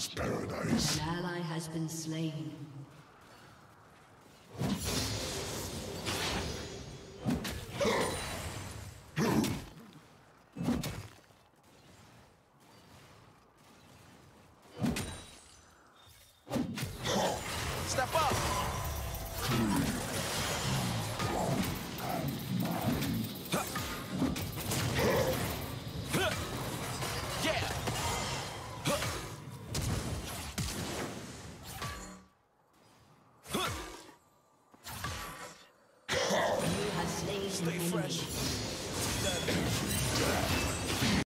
Fool's paradise. An ally has been slain. Step up! Stay fresh.